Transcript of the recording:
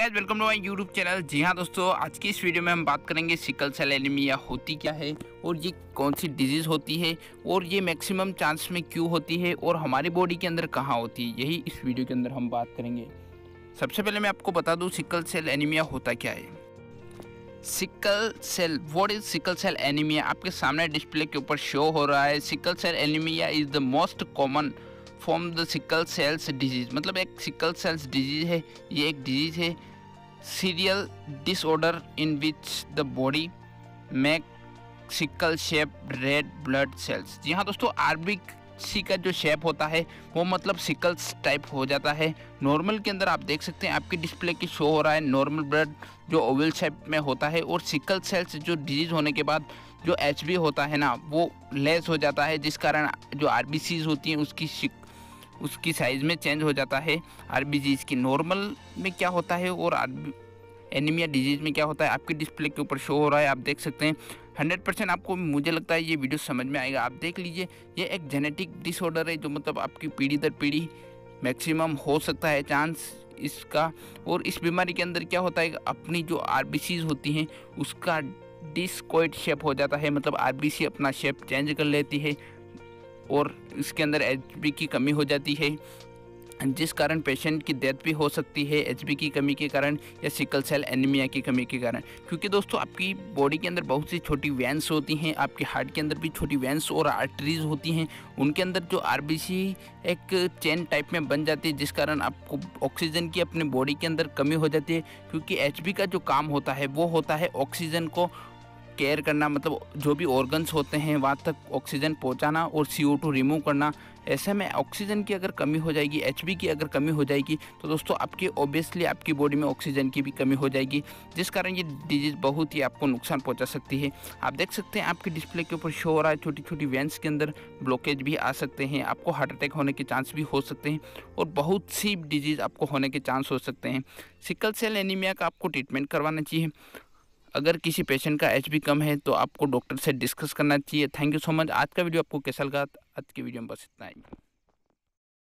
Guys welcome to my YouTube channel जी हाँ दोस्तों, आज की इस वीडियो में हम बात करेंगे सिकल सेल एनीमिया होती क्या है और ये कौन सी डिज़ीज़ होती है और ये मैक्सिमम चांस में क्यों होती है और हमारी बॉडी के अंदर कहाँ होती है, यही इस वीडियो के अंदर हम बात करेंगे। सबसे पहले मैं आपको बता दूँ सिकल सेल एनीमिया होता क्या है। Sickle cell what is sickle cell anaemia आपके सामने डिस्प्ले के ऊपर शो हो रहा है। Sickle cell anaemia is the most common form the sickle cells disease मतलब एक सिकल सेल्स डिज़ीज़ है, ये एक डिज़ीज़ है। Serial disorder in which the body make sickle shape red blood cells जी हाँ दोस्तों आरबिक सी का जो शेप होता है, वो मतलब सिकल्स टाइप हो जाता है। नॉर्मल के अंदर आप देख सकते हैं, आपकी डिस्प्ले की शो हो रहा है नॉर्मल ब्लड जो ओवल शेप में होता है और सिकल सेल्स जो डिज़ीज़ होने के बाद जो एच होता है ना, वो लेस हो जाता है, जिस कारण जो आर होती हैं, उसकी उसकी साइज़ में चेंज हो जाता है। आर की नॉर्मल में क्या होता है और आर एनीमिया डिज़ीज़ में क्या होता है, आपकी डिस्प्ले के ऊपर शो हो रहा है, आप देख सकते हैं। हंड्रेड परसेंट आपको, मुझे लगता है ये वीडियो समझ में आएगा। आप देख लीजिए, ये एक जेनेटिक डिसऑर्डर है, जो मतलब आपकी पीढ़ी दर पीढ़ी मैक्सिमम हो सकता है चांस इसका। और इस बीमारी के अंदर क्या होता है, अपनी जो आर होती हैं, उसका डिस्कोइड शेप हो जाता है। मतलब आरबीसी अपना शेप चेंज कर लेती है। और इसके अंदर एच की कमी हो जाती है। जिस कारण पेशेंट की डेथ भी हो सकती है एचबी की कमी के कारण या सिकल सेल एनीमिया की कमी के कारण। क्योंकि दोस्तों, आपकी बॉडी के अंदर बहुत सी छोटी वैंस होती हैं, आपके हार्ट के अंदर भी छोटी वैंस और आर्टरीज होती हैं। उनके अंदर जो आरबीसी एक चेन टाइप में बन जाती है, जिस कारण आपको ऑक्सीजन की अपने बॉडी के अंदर कमी हो जाती है। क्योंकि एच का जो काम होता है, वो होता है ऑक्सीजन को केयर करना मतलब जो भी ऑर्गन्स होते हैं, वहाँ तक ऑक्सीजन पहुँचाना और सी रिमूव करना, ऐसे में ऑक्सीजन की अगर कमी हो जाएगी एच की अगर कमी हो जाएगी तो दोस्तों आपकी ओबियसली आपकी बॉडी में ऑक्सीजन की भी कमी हो जाएगी, जिस कारण ये डिज़ीज़ बहुत ही आपको नुकसान पहुँचा सकती है। आप देख सकते हैं आपके डिस्प्ले के ऊपर शो हो रहा है छोटी छोटी वेंस के अंदर ब्लॉकेज भी आ सकते हैं, आपको हार्ट अटैक होने के चांस भी हो सकते हैं और बहुत सी डिज़ीज़ आपको होने के चांस हो सकते हैं। सिकल सेल एनीमिया का आपको ट्रीटमेंट करवाना चाहिए। अगर किसी पेशेंट का एच कम है तो आपको डॉक्टर से डिस्कस करना चाहिए। थैंक यू सो मच आज का वीडियो आपको कैसा लगा? आज की वीडियो में बस इतना ही।